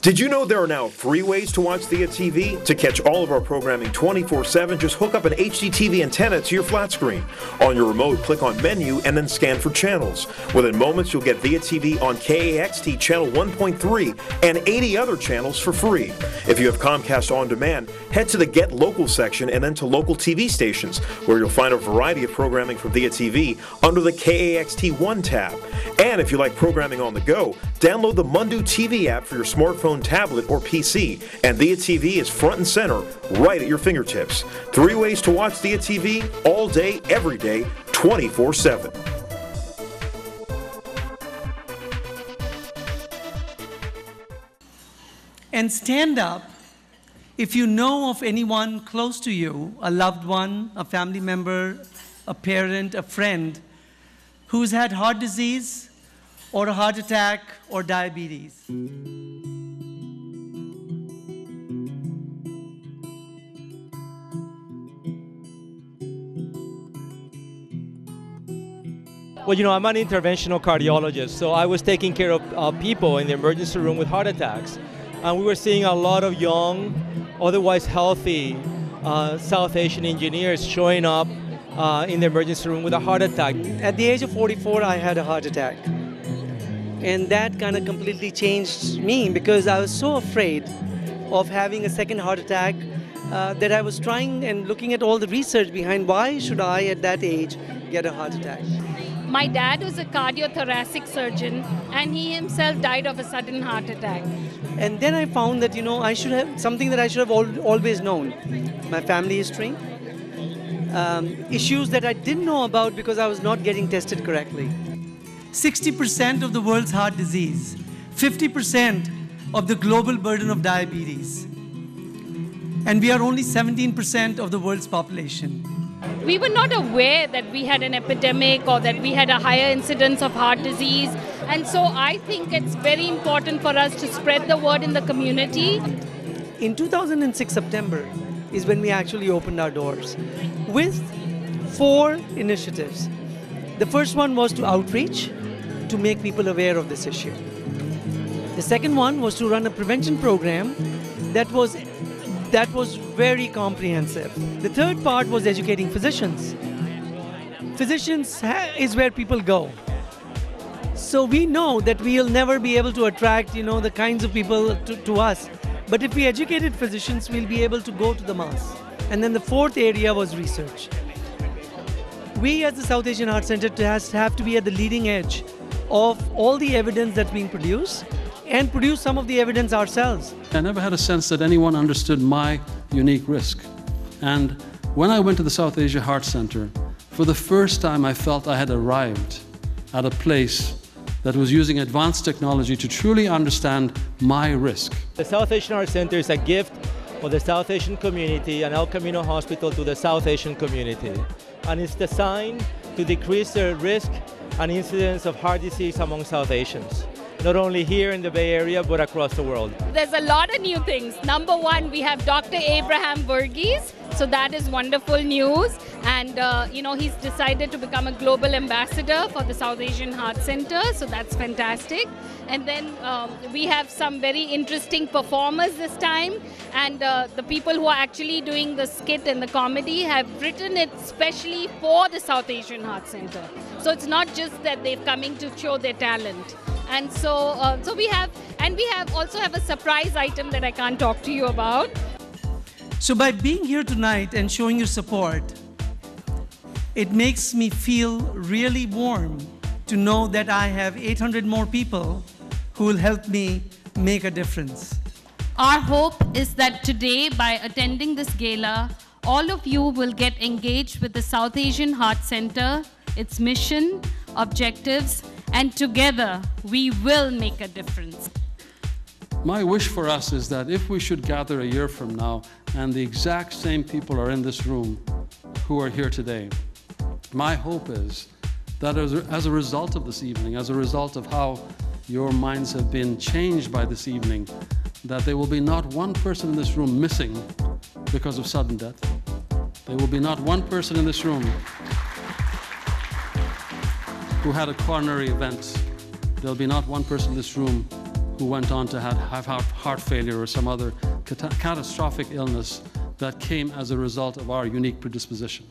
Did you know there are now free ways to watch Diya TV? To catch all of our programming 24 7, just hook up an HDTV antenna to your flat screen. On your remote, click on Menu and then scan for channels. Within moments, you'll get Diya TV on KAXT Channel 1.3 and 80 other channels for free. If you have Comcast On Demand, head to the Get Local section and then to local TV stations, where you'll find a variety of programming from Diya TV under the KAXT 1 tab. And if you like programming on the go, download the Mundu TV app for your smartphone, tablet, or PC. And Diya TV is front and center, right at your fingertips. Three ways to watch Diya TV all day, every day, 24 7. And stand up if you know of anyone close to you, a loved one, a family member, a parent, a friend, who's had heart disease or a heart attack or diabetes. Well, you know, I'm an interventional cardiologist, so I was taking care of uh, people in the emergency room with heart attacks. And we were seeing a lot of young, otherwise healthy uh, South Asian engineers showing up uh, in the emergency room with a heart attack. At the age of 44, I had a heart attack. And that kind of completely changed me because I was so afraid of having a second heart attack uh, that I was trying and looking at all the research behind why should I at that age get a heart attack. My dad was a cardiothoracic surgeon and he himself died of a sudden heart attack. And then I found that, you know, I should have something that I should have al- always known my family history, um, issues that I didn't know about because I was not getting tested correctly. 60% of the world's heart disease, 50% of the global burden of diabetes, and we are only 17% of the world's population. We were not aware that we had an epidemic or that we had a higher incidence of heart disease. And so I think it's very important for us to spread the word in the community. In 2006 September is when we actually opened our doors with four initiatives. The first one was to outreach, to make people aware of this issue. The second one was to run a prevention program that was that was very comprehensive. The third part was educating physicians. Physicians is where people go. So we know that we'll never be able to attract, you know, the kinds of people to, to us. But if we educated physicians, we'll be able to go to the mass. And then the fourth area was research. We as the South Asian Heart Center has, have to be at the leading edge of all the evidence that's being produced and produce some of the evidence ourselves. I never had a sense that anyone understood my unique risk. And when I went to the South Asia Heart Center, for the first time I felt I had arrived at a place that was using advanced technology to truly understand my risk. The South Asian Heart Center is a gift for the South Asian community and El Camino Hospital to the South Asian community. And it's designed to decrease the risk and incidence of heart disease among South Asians not only here in the Bay Area, but across the world. There's a lot of new things. Number one, we have Dr. Abraham Verghese. So that is wonderful news. And, uh, you know, he's decided to become a global ambassador for the South Asian Heart Center. So that's fantastic. And then um, we have some very interesting performers this time. And uh, the people who are actually doing the skit and the comedy have written it specially for the South Asian Heart Center. So it's not just that they're coming to show their talent and so uh, so we have and we have also have a surprise item that I can't talk to you about. So by being here tonight and showing your support, it makes me feel really warm to know that I have 800 more people who will help me make a difference. Our hope is that today, by attending this gala, all of you will get engaged with the South Asian Heart Center, its mission, objectives, and together we will make a difference. My wish for us is that if we should gather a year from now and the exact same people are in this room who are here today, my hope is that as a, as a result of this evening, as a result of how your minds have been changed by this evening, that there will be not one person in this room missing because of sudden death. There will be not one person in this room who had a coronary event. There'll be not one person in this room who went on to have, heart failure or some other cat- catastrophic illness that came as a result of our unique predisposition.